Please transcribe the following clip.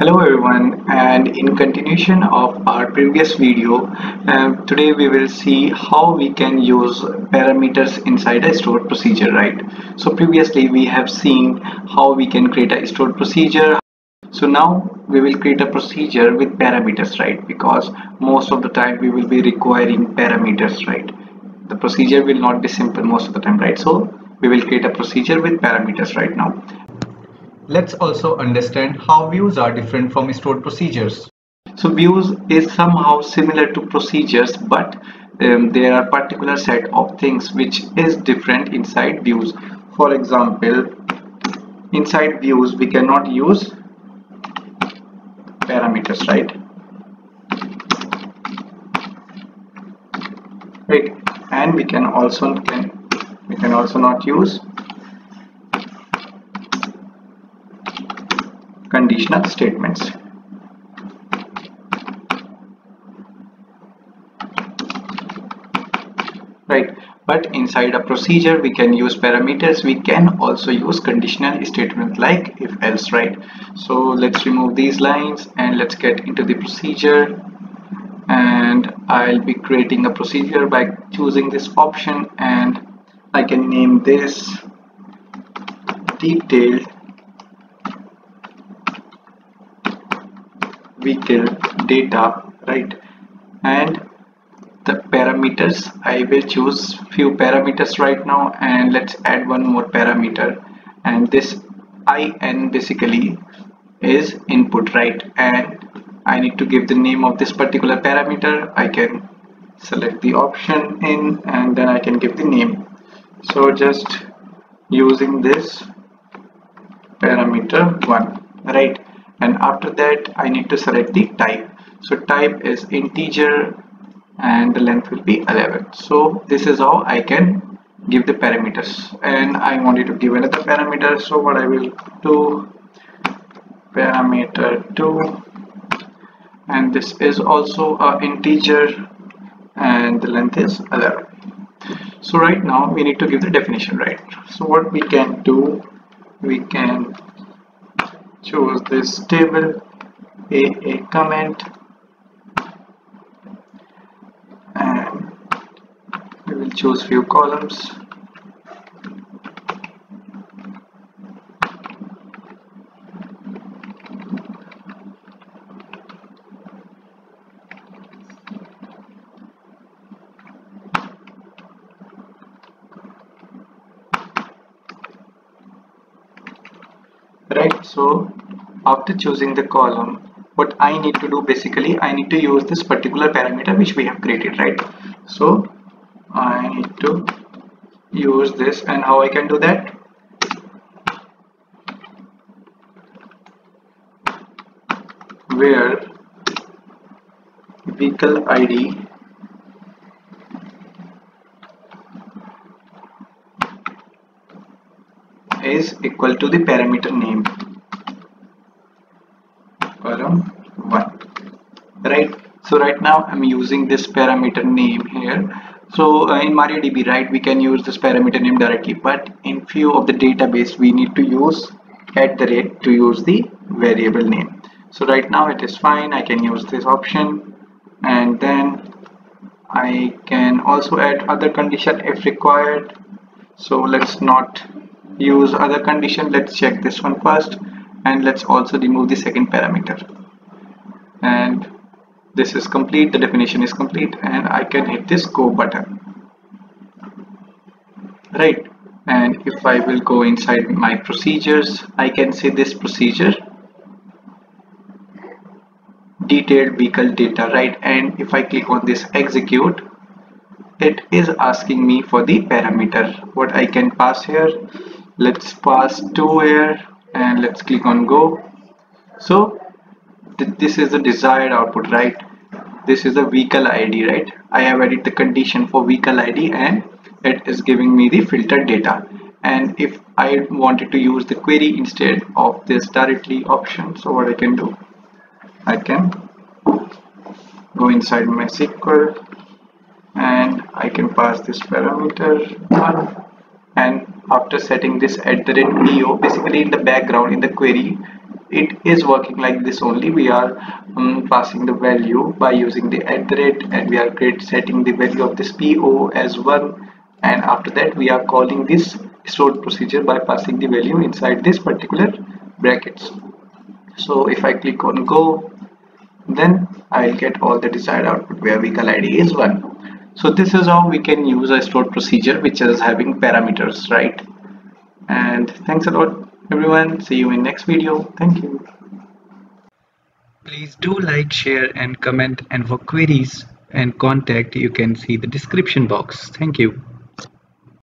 Hello everyone and in continuation of our previous video um, today we will see how we can use parameters inside a stored procedure right? So previously we have seen how we can create a stored procedure. So now we will create a procedure with parameters right? Because most of the time we will be requiring parameters right? The procedure will not be simple most of the time right? So we will create a procedure with parameters right now Let's also understand how views are different from stored procedures. So views is somehow similar to procedures but um, there are particular set of things which is different inside views. For example, inside views we cannot use parameters, right? Right, and we can also can we can also not use conditional statements. Right, but inside a procedure we can use parameters, we can also use conditional statement like if else, right? So let's remove these lines and let's get into the procedure and I'll be creating a procedure by choosing this option and I can name this detailed vehicle data right? And the parameters I will choose few parameters right now and let's add one more parameter. And this in basically is input right? And I need to give the name of this particular parameter. I can select the option in and then I can give the name. So just using this parameter 1 right and after that I need to select the type. So type is integer and the length will be 11 so this is how I can give the parameters. And I wanted to give another parameter. So what I will do parameter 2 and this is also a integer and the length is 11 so right now we need to give the definition right? So what we can do we can choose this table a, a comment and we will choose few columns right so after choosing the column what I need to do basically I need to use this particular parameter which we have created right? So I need to use this and how I can do that? Where vehicle ID is equal to the parameter name. Column 1 right. So right now I'm using this parameter name here. So uh, in MariaDB right we can use this parameter name directly. But in few of the database we need to use at the rate to use the variable name. So right now it is fine. I can use this option. And then I can also add other condition if required. So let's not use other condition let's check this one first and let's also remove the second parameter. And this is complete the definition is complete and I can hit this go button. Right and if I will go inside my procedures I can see this procedure. Detailed vehicle data right and if I click on this execute it is asking me for the parameter. What I can pass here let's pass to here and let's click on go. So th this is the desired output right? This is the vehicle ID right? I have added the condition for vehicle ID and it is giving me the filtered data. And if I wanted to use the query instead of this directly option so what I can do? I can go inside my sql and I can pass this parameter 1 and after setting this at the rate PO basically in the background in the query it is working like this only. We are um, passing the value by using the at the rate and we are setting the value of this PO as 1 and after that we are calling this stored procedure by passing the value inside this particular brackets. So if I click on go then I'll get all the desired output where vehicle ID is 1 so this is how we can use a stored procedure which is having parameters right? And thanks a lot everyone. See you in next video. Thank you. Please do like share and comment and for queries and contact you can see the description box. Thank you